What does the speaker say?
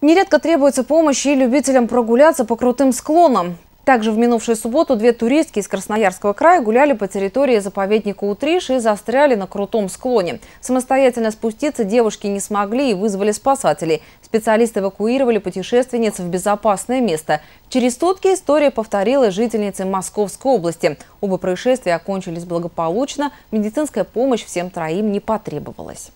Нередко требуется помощь и любителям прогуляться по крутым склонам. Также в минувшую субботу две туристки из Красноярского края гуляли по территории заповедника Утриш и застряли на крутом склоне. Самостоятельно спуститься девушки не смогли и вызвали спасателей. Специалисты эвакуировали путешественниц в безопасное место. Через сутки история повторилась жительницы Московской области. Оба происшествия окончились благополучно. Медицинская помощь всем троим не потребовалась.